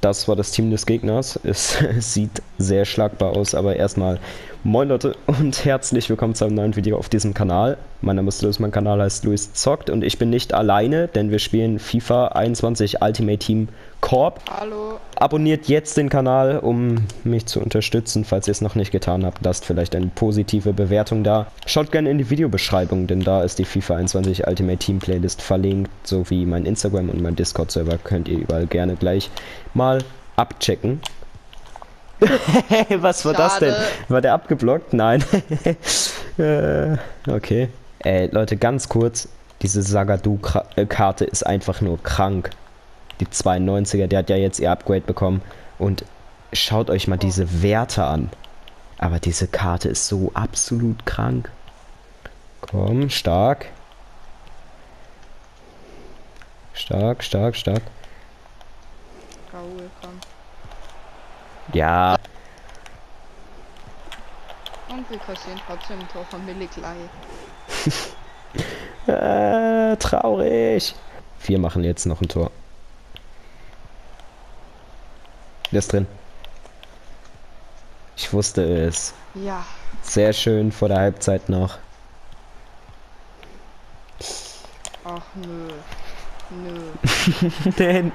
Das war das Team des Gegners. Es sieht sehr schlagbar aus, aber erstmal moin Leute und herzlich willkommen zu einem neuen Video auf diesem Kanal. Mein Name ist Luis, mein Kanal heißt Luis Zockt und ich bin nicht alleine, denn wir spielen FIFA 21 Ultimate Team Corp. Hallo. Abonniert jetzt den Kanal, um mich zu unterstützen. Falls ihr es noch nicht getan habt, lasst vielleicht eine positive Bewertung da. Schaut gerne in die Videobeschreibung, denn da ist die FIFA 21 Ultimate Team Playlist verlinkt, sowie mein Instagram und mein Discord-Server könnt ihr überall gerne gleich mal abchecken. Was war das denn? Schade. War der abgeblockt? Nein. äh, okay. Ey, Leute, ganz kurz. Diese Sagadu-Karte ist einfach nur krank. Die 92er, der hat ja jetzt ihr Upgrade bekommen. Und schaut euch mal diese Werte an. Aber diese Karte ist so absolut krank. Komm, stark. Stark, stark, stark. Raoul, komm. Ja, Und wir kassieren trotzdem ein Tor von Milliklei. Äh, traurig. Wir machen jetzt noch ein Tor. Der ist drin. Ich wusste es. Ja. Sehr schön vor der Halbzeit noch. Ach nö. Nö. Nein.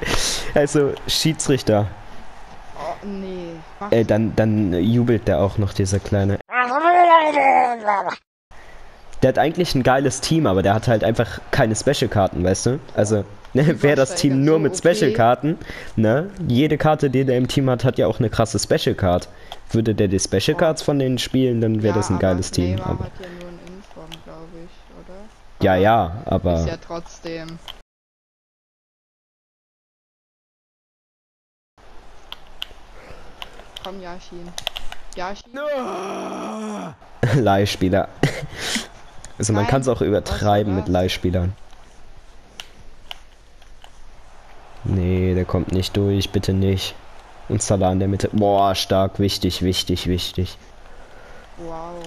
Also, Schiedsrichter. Nee. Äh, dann, dann jubelt der auch noch, dieser kleine. Der hat eigentlich ein geiles Team, aber der hat halt einfach keine Special-Karten, weißt du? Also, ne, wäre das Team nur mit. Special-Karten, ne? Jede Karte, die der im Team hat, hat ja auch eine krasse Special-Card. Würde der die Special-Cards von denen spielen, dann wäre Ja, das ein geiles Team. Neymar Aber, hat ja nur einen Inform, glaube ich, oder? ja, Aber ja, aber. Ist ja trotzdem. Komm, Yashin. Yashin. Leihspieler. Also man kann es auch übertreiben mit? Leihspielern. Nee, der kommt nicht durch, bitte nicht. Und Salah in der Mitte. Boah, stark, wichtig, wichtig, wichtig. Wow.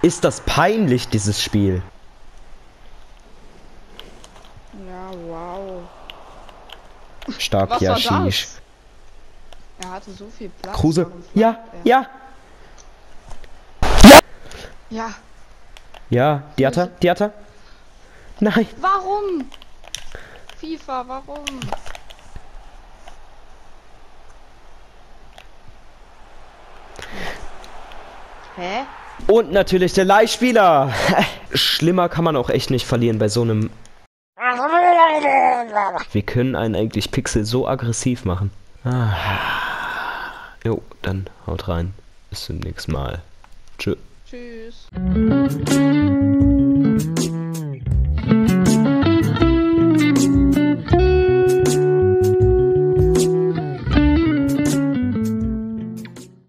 Ist das peinlich, dieses Spiel? Ja, wow. Stark, ja? Er hatte so viel Platz. Kruse. Ja, er? ja, Ja. ja. Die hat er, die hat er. Nein. Warum? FIFA, warum? Hä? Und natürlich der Leihspieler. Schlimmer kann man auch echt nicht verlieren bei so einem. Wir können einen eigentlich Pixel so aggressiv machen. Ah. Jo, dann haut rein. Bis zum nächsten Mal. Tschö. Tschüss.